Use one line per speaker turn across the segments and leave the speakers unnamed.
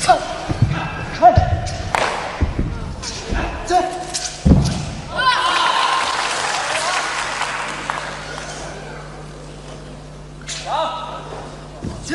操！看！走！好！
走！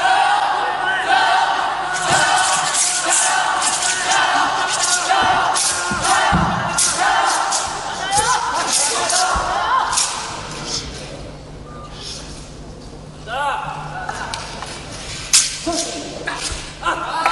啊